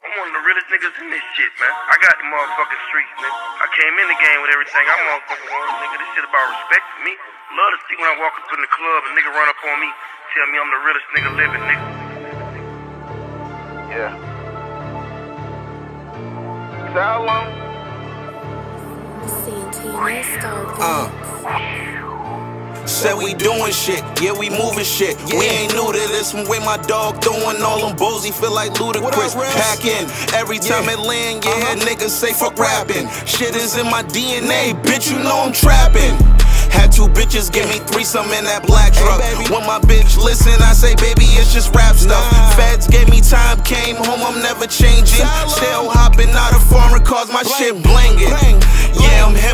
I'm one of the realest niggas in this shit, man. I got the motherfucking streets, nigga. I came in the game with everything. I'm motherfucking one, nigga. This shit about respect for me. Love to see when I walk up in the club and nigga run up on me, tell me I'm the realest nigga living, nigga. Yeah. So how long? Santana Starbucks. Uh. Said we doing shit, yeah, we moving shit. Yeah. We ain't new to this from way my dog throwing all them bozy feel like Ludacris. Pack in every time yeah. it land, yeah, uh -huh. niggas say fuck rapping. Shit is in my DNA, bitch, you know I'm trapping. Had two bitches give me threesome in that black truck. Hey, when my bitch listen, I say, baby, it's just rap stuff. Nah. Feds gave me time, came home, I'm never changing. Still hopping out of foreign cars, my Bling. shit blinging. Bling.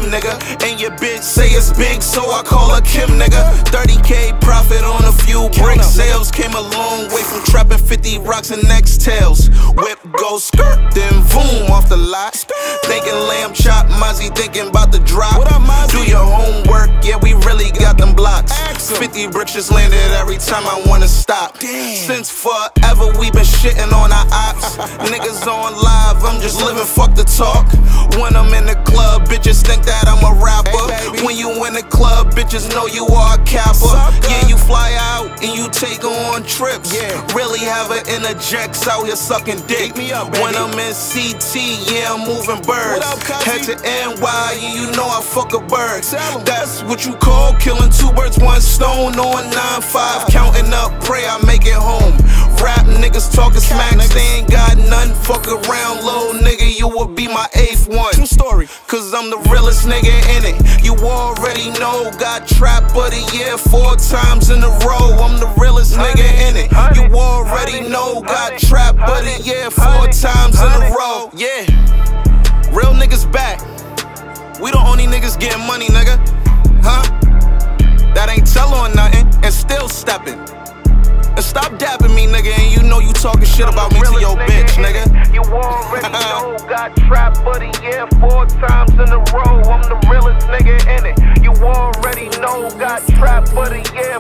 Yeah, I'm him, nigga. And your bitch say it's big, so I call her Kim, nigga. 30k profit on a few brick sales. Came a long way from trapping 50 rocks and X-tails. Whip go skirt, then boom off the lot. Thinking lamb chop, Mozzie thinking about the drop. Do your homework, yeah, we really got them blocks. 50 bricks just landed every time I wanna stop. Since forever we been shitting on our ops. Niggas on live, I'm just living, fuck the talk. When I'm in the club, bitches think that I'm a rapper. Hey, when you in the club, bitches know you are a capper. Yeah, you fly out and you take on trips. Yeah. Really have an interjects out here sucking dick. Me up, when I'm in CT, yeah, I'm moving birds. Up, Head to NY, and you know I fuck a bird. That's what you call killing two birds, one stone on 9-5. Counting up, pray I make it home. Rap niggas talking smack, they ain't got nothing. Fuck around, little nigga, you will be my cause I'm the realest nigga in it. You already know, got trapper of the year four times in a row. I'm the realest nigga in it. You already know, got trapper of the year four times in a row. Yeah, real niggas back. We the only niggas getting money, nigga. Huh? That ain't tell on nothing and still stepping. And stop dapping me, nigga, and you know you talking shit about me to your bitch, nigga. You already know, got trap in a row. I'm the realest nigga in it. You already know, got trap for the year